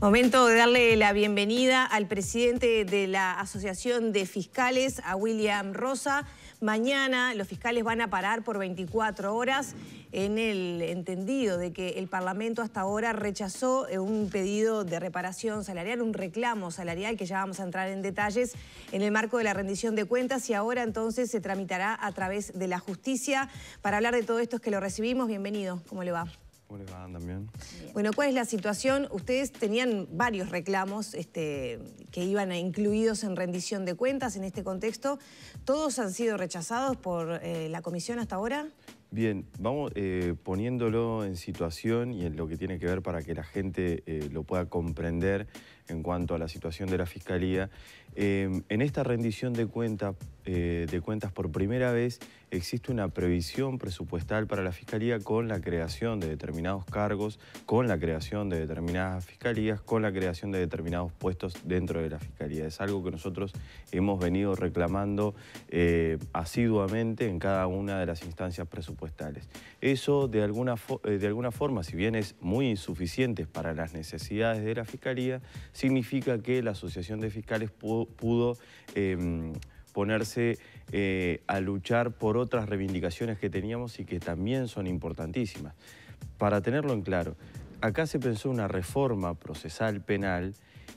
Momento de darle la bienvenida al presidente de la Asociación de Fiscales, a William Rosa. Mañana los fiscales van a parar por 24 horas en el entendido de que el Parlamento hasta ahora rechazó eh, un pedido de reparación salarial, un reclamo salarial, que ya vamos a entrar en detalles, en el marco de la rendición de cuentas y ahora entonces se tramitará a través de la justicia. Para hablar de todo esto es que lo recibimos. Bienvenido, ¿cómo le va? ¿Cómo les va también? Bueno, ¿cuál es la situación? Ustedes tenían varios reclamos este, que iban incluidos en rendición de cuentas en este contexto. ¿Todos han sido rechazados por eh, la comisión hasta ahora? Bien, vamos eh, poniéndolo en situación y en lo que tiene que ver para que la gente eh, lo pueda comprender en cuanto a la situación de la Fiscalía. en esta rendición de, de cuentas por primera vez existe una previsión presupuestal para la Fiscalía con la creación de determinados cargos, con la creación de determinadas fiscalías, con la creación de determinados puestos dentro de la Fiscalía. Es algo que nosotros hemos venido reclamando eh, asiduamente en cada una de las instancias presupuestales. Eso de alguna, eh, de alguna forma, si bien es muy insuficiente para las necesidades de la Fiscalía, significa que la Asociación de Fiscales pudo, em, ponerse eh, a luchar por otras reivindicaciones que teníamos y que también son importantísimas. Para tenerlo en claro, acá se pensó una reforma procesal penal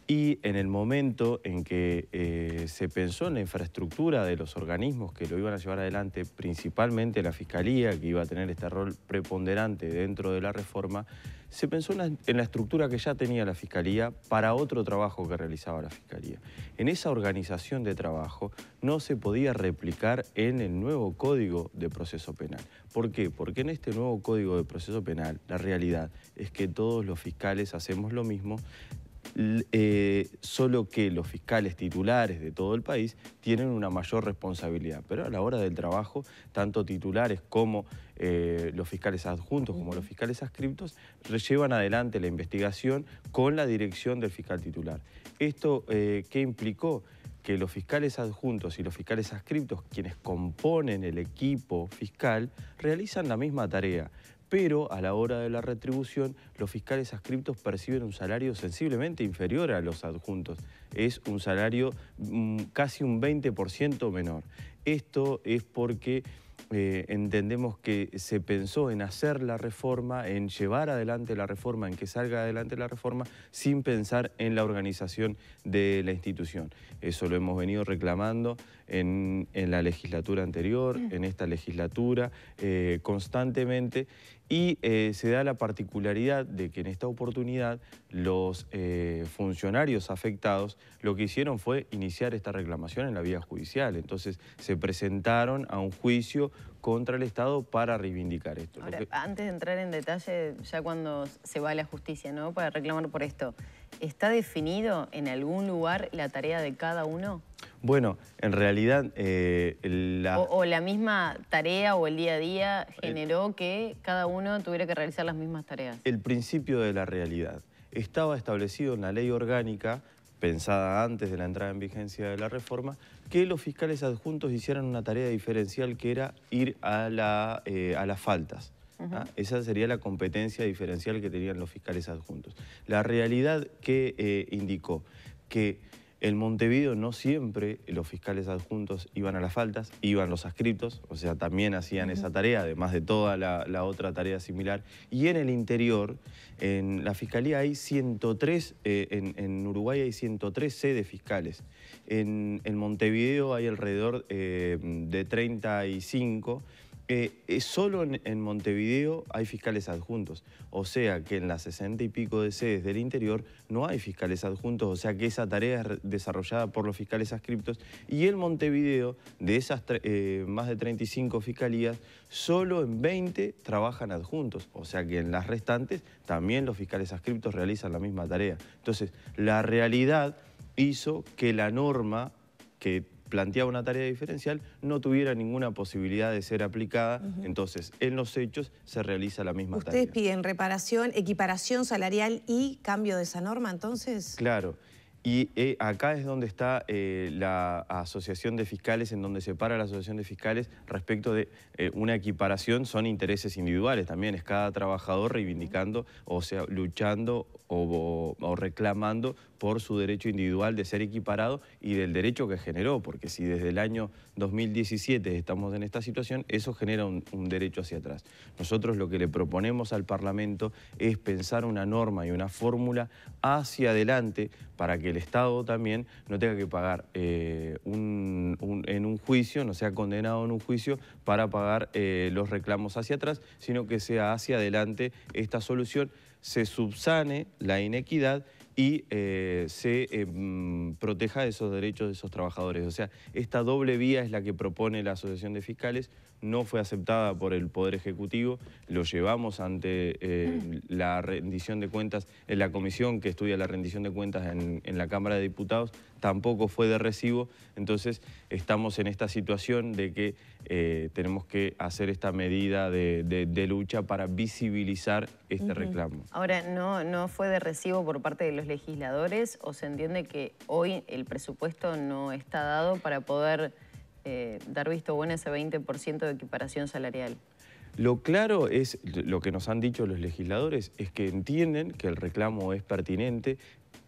y en el momento en que eh, se pensó en la infraestructura de los organismos que lo iban a llevar adelante, principalmente la Fiscalía, que iba a tener este rol preponderante dentro de la reforma, se pensó en la estructura que ya tenía la Fiscalía para otro trabajo que realizaba la Fiscalía. En esa organización de trabajo no se podía replicar en el nuevo Código de Proceso Penal. ¿Por qué? Porque en este nuevo Código de Proceso Penal la realidad es que todos los fiscales hacemos lo mismo, eh, solo que los fiscales titulares de todo el país tienen una mayor responsabilidad. Pero a la hora del trabajo, tanto titulares como eh, los fiscales adjuntos como los fiscales adscriptos llevan adelante la investigación con la dirección del fiscal titular. ¿Esto eh, qué implicó? que los fiscales adjuntos y los fiscales adscriptos, quienes componen el equipo fiscal, realizan la misma tarea pero a la hora de la retribución los fiscales adscriptos perciben un salario sensiblemente inferior a los adjuntos. Es un salario mm, casi un 20% menor. Esto es porque eh, entendemos que se pensó en hacer la reforma, en llevar adelante la reforma, en que salga adelante la reforma, sin pensar en la organización de la institución. Eso lo hemos venido reclamando en, la legislatura anterior, en esta legislatura, eh, constantemente, y eh, se da la particularidad de que en esta oportunidad los eh, funcionarios afectados lo que hicieron fue iniciar esta reclamación en la vía judicial. Entonces se presentaron a un juicio contra el Estado para reivindicar esto. Antes de entrar en detalle, ya cuando se va a la justicia, ¿no? Para reclamar por esto, ¿está definido en algún lugar la tarea de cada uno? Bueno, en realidad... Eh, la... O, la misma tarea o el día a día generó que cada uno tuviera que realizar las mismas tareas. El principio de la realidad. Estaba establecido en la ley orgánica pensada antes de la entrada en vigencia de la reforma, que los fiscales adjuntos hicieran una tarea diferencial que era ir a, la, eh, a las faltas. ¿ah? Esa sería la competencia diferencial que tenían los fiscales adjuntos. La realidad que eh, indicó que en Montevideo no siempre los fiscales adjuntos iban a las faltas, iban los adscriptos, o sea, también hacían esa tarea, además de toda la, otra tarea similar. Y en el interior, en la Fiscalía hay 103, eh, en, Uruguay hay 103 sedes fiscales. En, Montevideo hay alrededor eh, de 35 eh, solo en, Montevideo hay fiscales adjuntos, o sea que en las 60 y pico de sedes del interior no hay fiscales adjuntos, o sea que esa tarea es desarrollada por los fiscales adscriptos. Y en Montevideo, de esas eh, más de 35 fiscalías, solo en 20 trabajan adjuntos, o sea que en las restantes también los fiscales adscriptos realizan la misma tarea. Entonces, la realidad hizo que la norma que planteaba una tarea diferencial no tuviera ninguna posibilidad de ser aplicada, entonces en los hechos se realiza la misma tarea. ¿Ustedes piden reparación, equiparación salarial y cambio de esa norma entonces? Claro. Y eh, acá es donde está eh, la Asociación de Fiscales, en donde se para la Asociación de Fiscales respecto de eh, una equiparación, son intereses individuales también, es cada trabajador reivindicando, o sea, luchando o, reclamando por su derecho individual de ser equiparado y del derecho que generó, porque si desde el año 2017 estamos en esta situación, eso genera un, un derecho hacia atrás. Nosotros lo que le proponemos al Parlamento es pensar una norma y una fórmula hacia adelante para que el Estado también no tenga que pagar eh, en un juicio, no sea condenado en un juicio para pagar eh, los reclamos hacia atrás, sino que sea hacia adelante esta solución, se subsane la inequidad y eh, se em, proteja esos derechos de esos trabajadores. O sea, esta doble vía es la que propone la Asociación de Fiscales, no fue aceptada por el Poder Ejecutivo, lo llevamos ante eh, la rendición de cuentas. En la comisión que estudia la rendición de cuentas en, la Cámara de Diputados, tampoco fue de recibo, entonces estamos en esta situación de que eh, tenemos que hacer esta medida de, lucha para visibilizar este reclamo. Ahora, ¿no, ¿no fue de recibo por parte de los legisladores o se entiende que hoy el presupuesto no está dado para poder eh, dar visto bueno ese 20% de equiparación salarial. Lo claro es, lo que nos han dicho los legisladores, es que entienden que el reclamo es pertinente,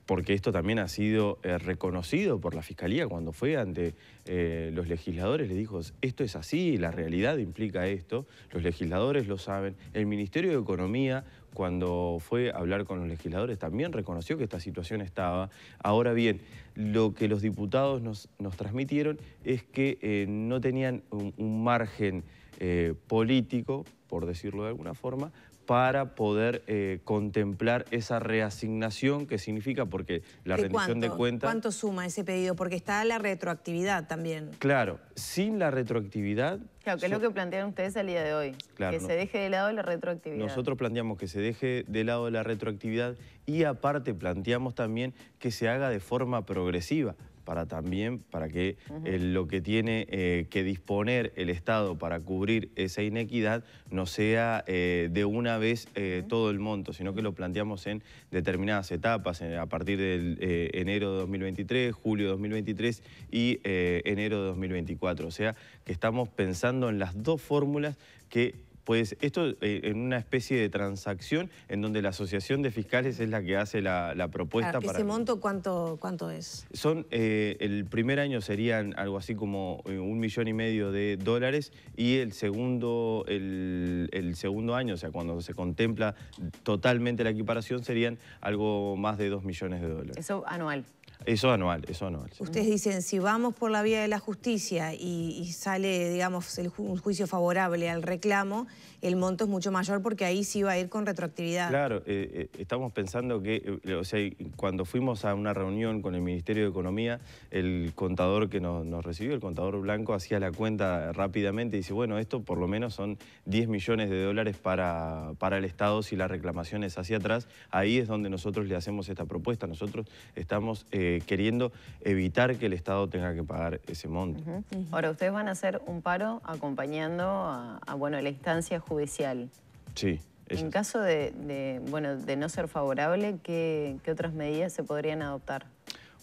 porque esto también ha sido eh, reconocido por la Fiscalía cuando fue ante eh, los legisladores, le dijo, esto es así, la realidad implica esto, los legisladores lo saben, el Ministerio de Economía cuando fue a hablar con los legisladores también reconoció que esta situación estaba. Ahora bien, lo que los diputados nos, transmitieron es que eh, no tenían un, margen político, por decirlo de alguna forma, para poder eh, contemplar esa reasignación que significa, porque la rendición de cuentas... ¿Cuánto suma ese pedido? Porque está la retroactividad también. Claro, sin la retroactividad... Claro, que es lo que plantean ustedes al día de hoy, que se deje de lado la retroactividad. Nosotros planteamos que se deje de lado la retroactividad y aparte planteamos también que se haga de forma progresiva para también, para que eh, lo que tiene eh, que disponer el Estado para cubrir esa inequidad no sea eh, de una vez todo el monto, sino que lo planteamos en determinadas etapas, a partir del enero de 2023, julio de 2023 y enero de 2024. O sea, que estamos pensando en las dos fórmulas que pues esto eh, en una especie de transacción en donde la Asociación de Fiscales es la que hace la, propuesta. ¿Ese monto cuánto, cuánto es? Son, eh, el primer año serían algo así como eh, un millón y medio de dólares y el segundo, el, segundo año, o sea, cuando se contempla totalmente la equiparación, serían algo más de dos millones de dólares. Eso anual. Eso anual, eso anual. Ustedes dicen, si vamos por la vía de la justicia y, sale, digamos, el un juicio favorable al reclamo, el monto es mucho mayor porque ahí sí va a ir con retroactividad. Claro, eh, eh, estamos pensando que, eh, o sea, cuando fuimos a una reunión con el Ministerio de Economía, el contador que nos, recibió, el contador blanco, hacía la cuenta rápidamente y dice, bueno, esto por lo menos son 10 millones de dólares para, para el Estado si la reclamación es hacia atrás. Ahí es donde nosotros le hacemos esta propuesta. Nosotros estamos... Eh, queriendo evitar que el Estado tenga que pagar ese monto. Ahora, ustedes van a hacer un paro acompañando a, bueno, la instancia judicial. Sí. En caso de, bueno, de no ser favorable, ¿qué, otras medidas se podrían adoptar?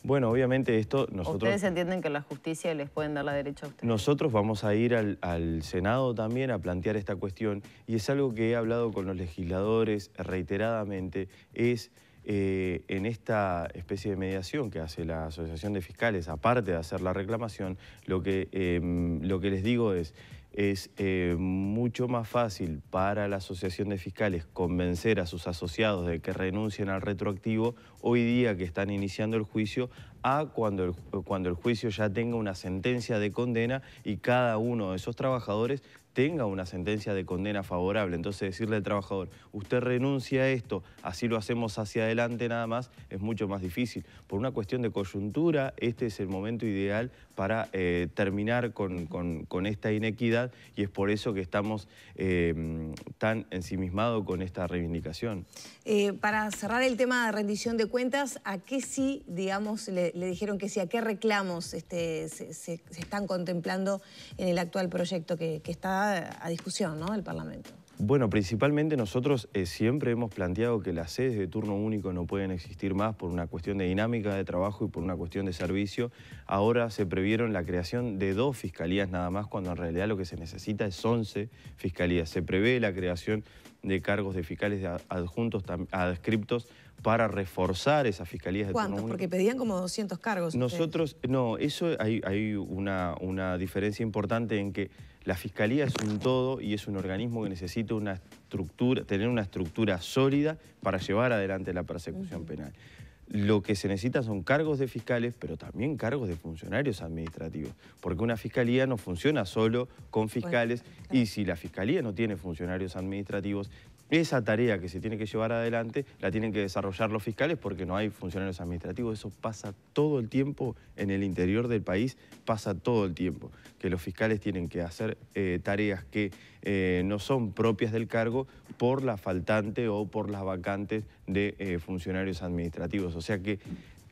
Bueno, obviamente esto nosotros... ¿Ustedes entienden que la justicia les pueden dar la derecha a ustedes? Nosotros vamos a ir al, al, Senado también a plantear esta cuestión y es algo que he hablado con los legisladores reiteradamente, es eh, en esta especie de mediación que hace la Asociación de Fiscales, aparte de hacer la reclamación, lo que, em, lo que les digo es, es eh, mucho más fácil para la Asociación de Fiscales convencer a sus asociados de que renuncien al retroactivo hoy día que están iniciando el juicio a cuando cuando el juicio ya tenga una sentencia de condena y cada uno de esos trabajadores tenga una sentencia de condena favorable. Entonces decirle al trabajador, usted renuncia a esto, así lo hacemos hacia adelante nada más, es mucho más difícil. Por una cuestión de coyuntura, este es el momento ideal para eh, terminar con, esta inequidad y es por eso que estamos eh, tan ensimismados con esta reivindicación. Eh, para cerrar el tema de rendición de cuentas, ¿a qué sí, digamos, le, dijeron que sí? ¿A qué reclamos este, se, están contemplando en el actual proyecto que, que está a discusión ¿no? del Parlamento? Bueno, principalmente nosotros eh, siempre hemos planteado que las sedes de turno único no pueden existir más por una cuestión de dinámica de trabajo y por una cuestión de servicio. Ahora se previeron la creación de dos fiscalías nada más, cuando en realidad lo que se necesita es 11 fiscalías. Se prevé la creación de cargos de fiscales adjuntos, adscriptos para reforzar esas fiscalías de ¿Cuántos? Porque pedían como 200 cargos. Nosotros, no, eso hay, hay una, una diferencia importante en que la Fiscalía es un todo y es un organismo que necesita una estructura, tener una estructura sólida para llevar adelante la persecución penal. Lo que se necesita son cargos de fiscales, pero también cargos de funcionarios administrativos, porque una fiscalía no funciona solo con fiscales y si la fiscalía no tiene funcionarios administrativos, esa tarea que se tiene que llevar adelante la tienen que desarrollar los fiscales porque no hay funcionarios administrativos. Eso pasa todo el tiempo en el interior del país, pasa todo el tiempo, que los fiscales tienen que hacer eh, tareas que eh, no son propias del cargo por la faltante o por las vacantes de eh, funcionarios administrativos. O sea que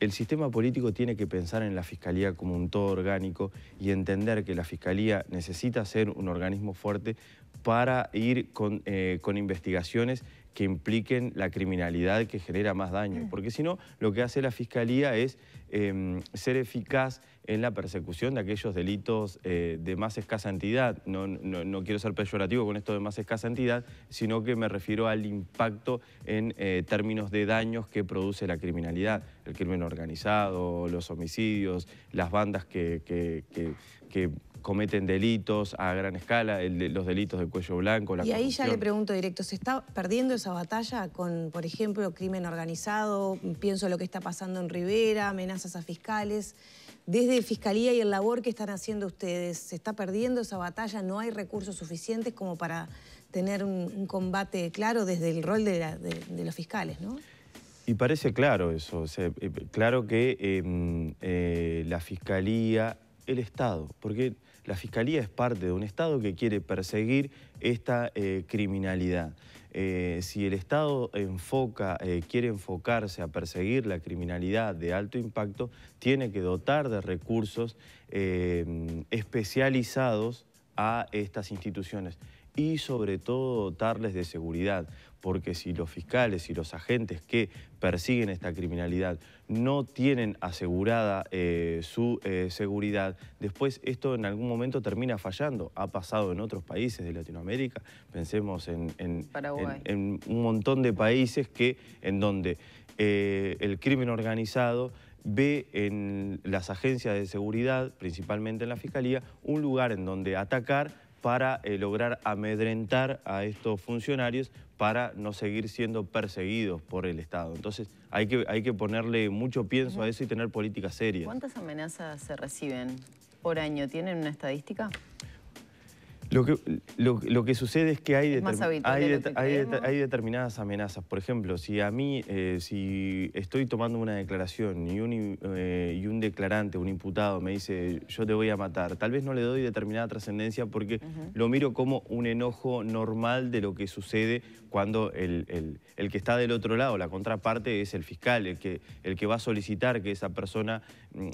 el sistema político tiene que pensar en la Fiscalía como un todo orgánico y entender que la Fiscalía necesita ser un organismo fuerte para ir con, eh, investigaciones que impliquen la criminalidad que genera más daño. Mm. Porque si no, lo que hace la Fiscalía es em, ser eficaz en la persecución de aquellos delitos eh, de más escasa entidad. No, no, quiero ser peyorativo con esto de más escasa entidad, sino que me refiero al impacto en eh, términos de daños que produce la criminalidad. El crimen organizado, los homicidios, las bandas que, que, que cometen delitos a gran escala, los delitos de cuello blanco, la Y ahí ya le pregunto directo, ¿se está perdiendo esa batalla con, por ejemplo, crimen organizado? Pienso lo que está pasando en Rivera, amenazas a fiscales. Desde Fiscalía y el labor que están haciendo ustedes, ¿se está perdiendo esa batalla? ¿No hay recursos suficientes como para tener un, combate claro desde el rol de, los fiscales, no? Y parece claro eso, eh, claro que em, eh, la Fiscalía, el Estado, porque la Fiscalía es parte de un Estado que quiere perseguir esta eh, criminalidad. Eh, si el Estado enfoca, eh, quiere enfocarse a perseguir la criminalidad de alto impacto, tiene que dotar de recursos especializados a estas instituciones y sobre todo dotarles de seguridad, porque si los fiscales y los agentes que persiguen esta criminalidad no tienen asegurada eh, su eh, seguridad, después esto en algún momento termina fallando. Ha pasado en otros países de Latinoamérica, pensemos en, en, un montón de países que, en donde eh, el crimen organizado ve en las agencias de seguridad, principalmente en la Fiscalía, un lugar en donde atacar para eh, lograr amedrentar a estos funcionarios para no seguir siendo perseguidos por el Estado. Entonces hay que, hay que ponerle mucho pienso a eso y tener políticas serias. ¿Cuántas amenazas se reciben por año? ¿Tienen una estadística? Lo que, lo, que sucede es que hay, hay, determinadas amenazas. Por ejemplo, si a mí, eh, si estoy tomando una declaración y un, eh, y un declarante, un imputado me dice yo te voy a matar, tal vez no le doy determinada trascendencia porque lo miro como un enojo normal de lo que sucede cuando el, que está del otro lado, la contraparte, es el fiscal, el que, el que va a solicitar que esa persona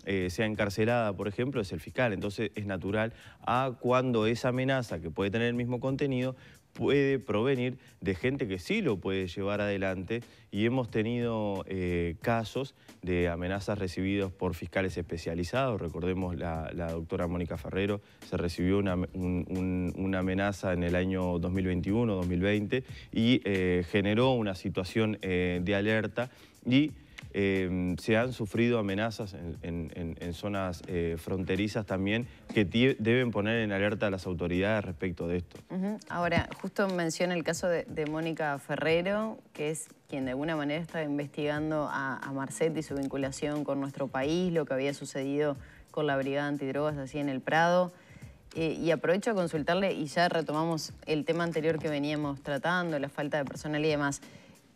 eh, sea encarcelada, por ejemplo, es el fiscal. Entonces es natural a cuando esa amenaza que puede tener el mismo contenido puede provenir de gente que sí lo puede llevar adelante y hemos tenido eh, casos de amenazas recibidos por fiscales especializados. Recordemos la, doctora Mónica Ferrero se recibió una, amenaza en el año 2021-2020 y eh, generó una situación de alerta y Em, se han sufrido amenazas en, zonas eh, fronterizas también que deben poner en alerta a las autoridades respecto de esto. Ahora, justo menciona el caso de, Mónica Ferrero, que es quien de alguna manera estaba investigando a, a y su vinculación con nuestro país, lo que había sucedido con la Brigada Antidrogas así en el Prado. Eh, y aprovecho a consultarle, y ya retomamos el tema anterior que veníamos tratando, la falta de personal y demás.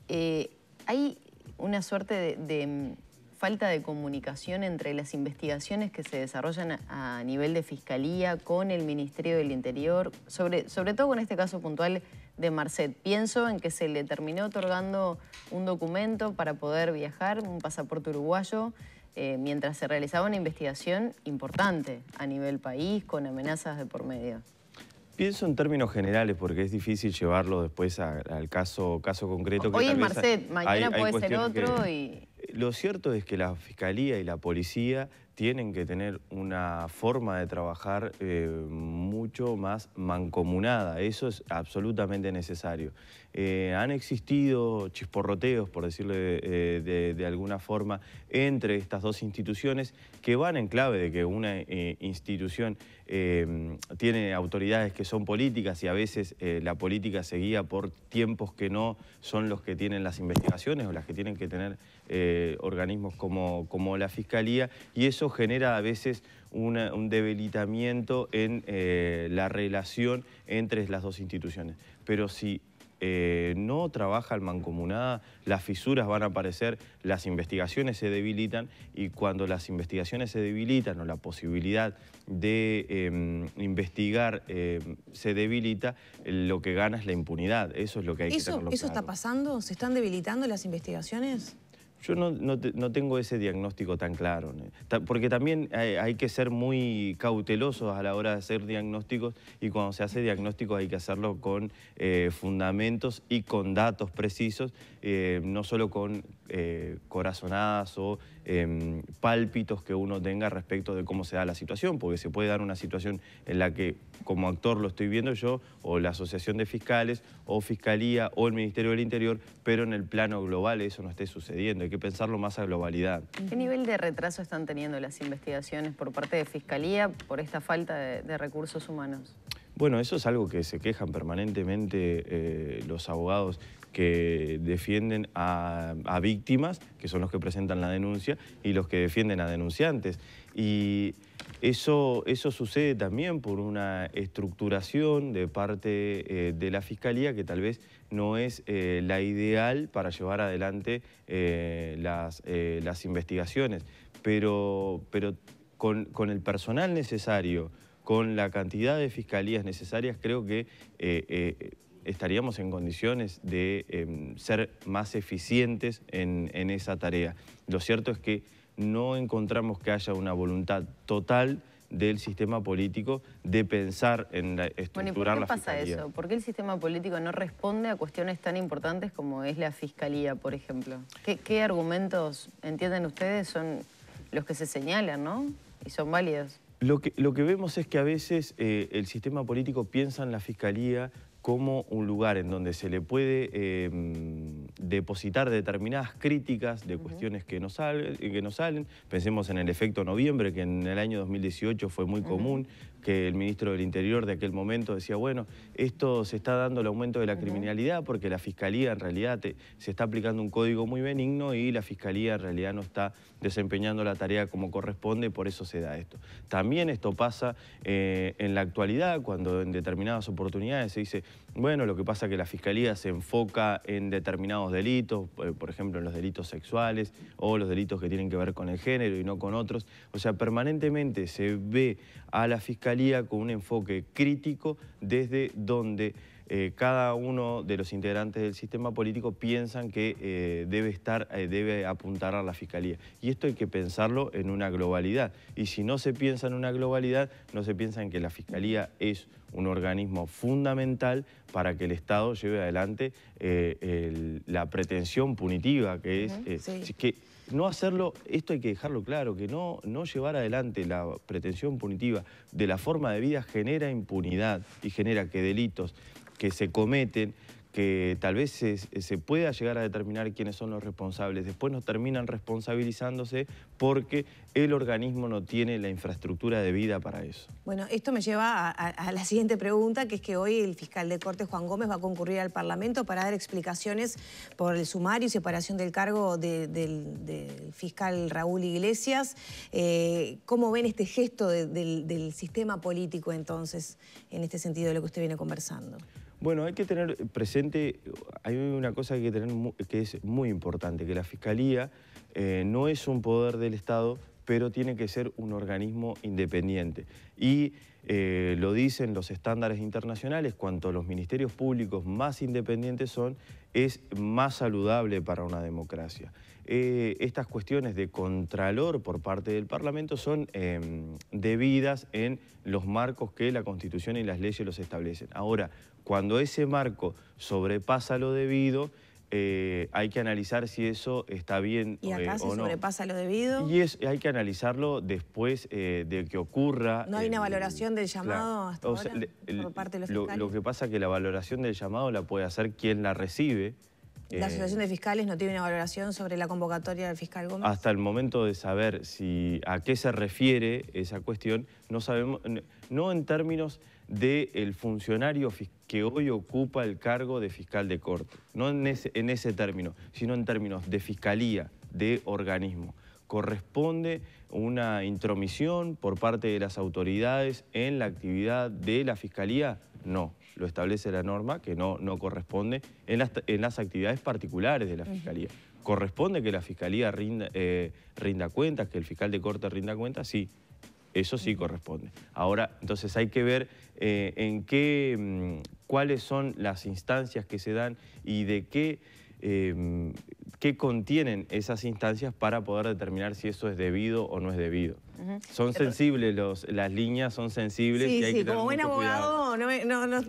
Eh, ¿Hay una suerte de, mm, falta de comunicación entre las investigaciones que se desarrollan a, nivel de Fiscalía con el Ministerio del Interior, sobre, sobre todo con este caso puntual de Marcet. Pienso en que se le terminó otorgando un documento para poder viajar, un pasaporte uruguayo, eh, mientras se realizaba una investigación importante a nivel país con amenazas de por medio. Pienso en términos generales porque es difícil llevarlo después al caso, caso concreto. Hoy es Marcet, mañana puede ser otro y... Lo cierto es que la Fiscalía y la Policía tienen que tener una forma de trabajar eh, mucho más mancomunada. Eso es absolutamente necesario. Eh, han existido chisporroteos, por decirlo eh, de, alguna forma, entre estas dos instituciones que van en clave de que una institución tiene autoridades que son políticas y a veces la política se guía por tiempos que no son los que tienen las investigaciones o las que tienen que tener organismos como, como la Fiscalía y eso genera a veces un debilitamiento en eh, la relación entre las dos instituciones. Pero si eh, no trabaja el mancomunada, las fisuras van a aparecer, las investigaciones se debilitan y cuando las investigaciones se debilitan o la posibilidad de em, investigar em, se debilita, lo que gana es la impunidad. Eso es lo que hay que tenerlo ¿Eso está pasando? ¿Se están debilitando las investigaciones? Yo no, tengo ese diagnóstico tan claro, porque también hay, que ser muy cautelosos a la hora de hacer diagnósticos y cuando se hace diagnóstico hay que hacerlo con eh, fundamentos y con datos precisos, eh, no solo con eh, corazonadas o em, pálpitos que uno tenga respecto de cómo se da la situación, porque se puede dar una situación en la que como actor lo estoy viendo yo, o la Asociación de Fiscales, o Fiscalía, o el Ministerio del Interior, pero en el plano global eso no esté sucediendo, hay que pensarlo más a globalidad. ¿Qué nivel de retraso están teniendo las investigaciones por parte de Fiscalía por esta falta de, recursos humanos? Bueno, eso es algo que se quejan permanentemente eh, los abogados que defienden a, víctimas, que son los que presentan la denuncia, y los que defienden a denunciantes. Y eso, eso sucede también por una estructuración de parte eh, de la Fiscalía que tal vez no es eh, la ideal para llevar adelante eh, las, las, investigaciones. Pero, pero con, con, el personal necesario, con la cantidad de fiscalías necesarias, creo que estaríamos en condiciones de em, ser más eficientes en, esa tarea. Lo cierto es que no encontramos que haya una voluntad total del sistema político de pensar en la, estructurar bueno, ¿y por qué pasa eso? ¿Por qué el sistema político no responde a cuestiones tan importantes como es la fiscalía, por ejemplo? ¿Qué, argumentos entienden ustedes son los que se señalan, no? Y son válidos. Lo que, lo que vemos es que a veces eh, el sistema político piensa en la fiscalía como un lugar en donde se le puede em, depositar determinadas críticas de cuestiones que no, salen, que no salen. Pensemos en el efecto noviembre, que en el año 2018 fue muy común, que el ministro del Interior de aquel momento decía, bueno, esto se está dando el aumento de la criminalidad porque la Fiscalía en realidad se está aplicando un código muy benigno y la Fiscalía en realidad no está desempeñando la tarea como corresponde, por eso se da esto. También esto pasa eh, en la actualidad, cuando en determinadas oportunidades se dice, bueno, lo que pasa es que la Fiscalía se enfoca en determinados delitos, eh, por ejemplo en los delitos sexuales o los delitos que tienen que ver con el género y no con otros. O sea, permanentemente se ve a la Fiscalía con un enfoque crítico desde donde eh, cada uno de los integrantes del sistema político piensan que eh, debe estar, eh, debe apuntar a la Fiscalía. Y esto hay que pensarlo en una globalidad. Y si no se piensa en una globalidad, no se piensa en que la Fiscalía es un organismo fundamental para que el Estado lleve adelante la pretensión punitiva, que es que no hacerlo, esto hay que dejarlo claro, que no, no llevar adelante la pretensión punitiva de la forma de vida genera impunidad y genera que delitos que se cometen, que tal vez se, pueda llegar a determinar quiénes son los responsables. Después nos terminan responsabilizándose porque el organismo no tiene la infraestructura de vida para eso. Bueno, esto me lleva a, la siguiente pregunta, que es que hoy el fiscal de Corte, Juan Gómez, va a concurrir al Parlamento para dar explicaciones por el sumario y separación del cargo del, fiscal Raúl Iglesias. Eh, ¿Cómo ven este gesto del sistema político entonces, en este sentido de lo que usted viene conversando? Bueno, hay que tener presente, hay una cosa que, hay que, es muy importante, que la Fiscalía eh, no es un poder del Estado pero tiene que ser un organismo independiente. Y eh, lo dicen los estándares internacionales, cuanto los ministerios públicos más independientes son, es más saludable para una democracia. Eh, estas cuestiones de contralor por parte del Parlamento son em, debidas en los marcos que la Constitución y las leyes los establecen. Ahora, cuando ese marco sobrepasa lo debido, eh, hay que analizar si eso está bien ¿Y acá eh, se sobrepasa lo debido? Y es, hay que analizarlo después eh, de que ocurra... ¿No hay una valoración del llamado hasta ahora por parte de los fiscales? Lo, que pasa es que la valoración del llamado la puede hacer quien la recibe. ¿La Asociación de Fiscales no tiene una valoración sobre la convocatoria del fiscal Gómez? Hasta el momento de saber si a qué se refiere esa cuestión, no sabemos, no en términos del funcionario que hoy ocupa el cargo de fiscal de corte. No en ese, en ese término, sino en términos de fiscalía, de organismo. ¿Corresponde una intromisión por parte de las autoridades en la actividad de la fiscalía? No, lo establece la norma que no, no corresponde en las, en las actividades particulares de la fiscalía. ¿Corresponde que la fiscalía rinda, eh, rinda cuentas, que el fiscal de corte rinda cuentas? Sí, eso sí corresponde. Ahora, entonces hay que ver eh, en qué, mm, cuáles son las instancias que se dan y de qué, eh, qué contienen esas instancias para poder determinar si eso es debido o no es debido. Son sensibles, los, las líneas son sensibles. Sí, y hay sí, que como buen abogado no me, no, no,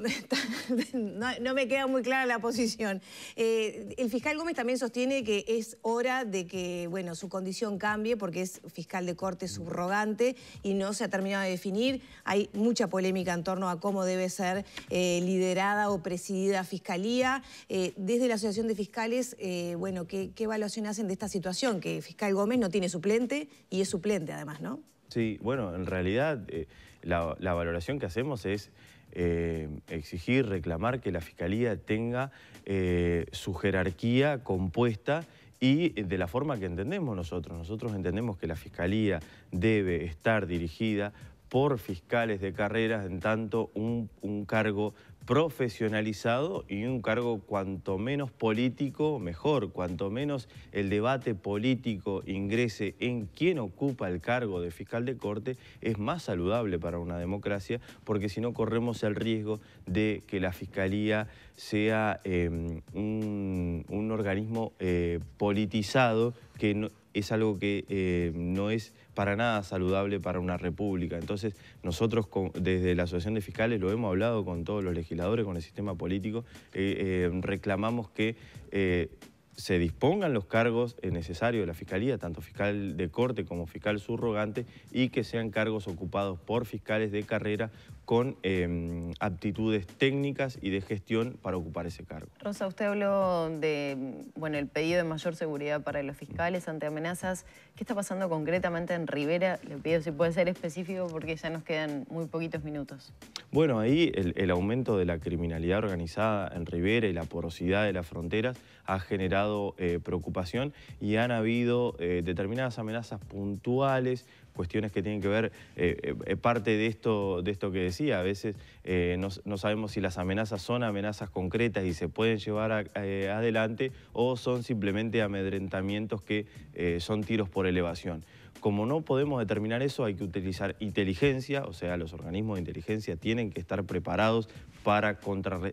no, me, queda muy clara la posición. Eh, el fiscal Gómez también sostiene que es hora de que bueno, su condición cambie porque es fiscal de corte subrogante y no se ha terminado de definir. Hay mucha polémica en torno a cómo debe ser eh, liderada o presidida fiscalía. Eh, desde la Asociación de Fiscales, bueno, ¿qué, ¿qué evaluación hacen de esta situación? Que el fiscal Gómez no tiene suplente y es suplente además, ¿no? Sí, bueno, en realidad eh, la, valoración que hacemos es eh, exigir, reclamar que la Fiscalía tenga eh, su jerarquía compuesta y de la forma que entendemos nosotros. Nosotros entendemos que la Fiscalía debe estar dirigida por fiscales de carreras, en tanto un, un cargo profesionalizado y un cargo cuanto menos político, mejor, cuanto menos el debate político ingrese en quién ocupa el cargo de fiscal de corte, es más saludable para una democracia, porque si no corremos el riesgo de que la fiscalía sea em, un, organismo eh, politizado que no, es algo que eh, no es para nada saludable para una república. Entonces, nosotros desde la Asociación de Fiscales lo hemos hablado con todos los legisladores, con el sistema político, eh, eh, reclamamos que se dispongan los cargos necesarios de la Fiscalía, tanto fiscal de corte como fiscal subrogante, y que sean cargos ocupados por fiscales de carrera con em, aptitudes técnicas y de gestión para ocupar ese cargo. Rosa, usted habló de bueno, el pedido de mayor seguridad para los fiscales ante amenazas. ¿Qué está pasando concretamente en Rivera? Le pido si puede ser específico porque ya nos quedan muy poquitos minutos. Bueno, ahí el, aumento de la criminalidad organizada en Rivera y la porosidad de las fronteras ha generado eh, preocupación y han habido eh, determinadas amenazas puntuales cuestiones que tienen que ver, eh, eh, parte de esto, de esto que decía, a veces eh, no, sabemos si las amenazas son amenazas concretas y se pueden llevar adelante o son simplemente amedrentamientos que son tiros por elevación. Como no podemos determinar eso, hay que utilizar inteligencia, o sea, los organismos de inteligencia tienen que estar preparados para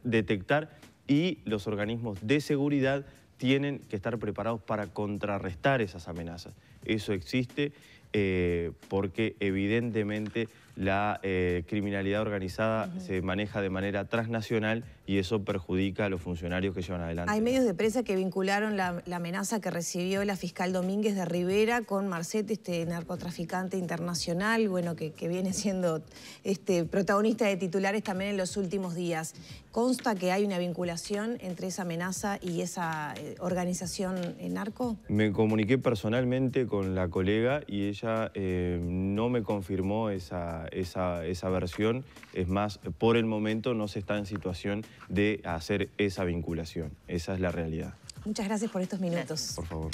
detectar y los organismos de seguridad tienen que estar preparados para contrarrestar esas amenazas. Eso existe eh, porque evidentemente la eh, criminalidad organizada se maneja de manera transnacional y eso perjudica a los funcionarios que llevan adelante. Hay medios de prensa que vincularon la, amenaza que recibió la fiscal Domínguez de Rivera con Marcet, este narcotraficante internacional, bueno, que, viene siendo este, protagonista de titulares también en los últimos días. ¿Consta que hay una vinculación entre esa amenaza y esa eh, organización narco? Me comuniqué personalmente con la colega y ella eh, no me confirmó esa, esa, versión. Es más, por el momento no se está en situación de hacer esa vinculación. Esa es la realidad. Muchas gracias por estos minutos. Por favor.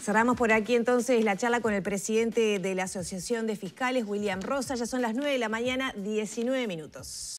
Cerramos por aquí entonces la charla con el presidente de la Asociación de Fiscales, William Rosa. Ya son las 9 de la mañana, 19 minutos.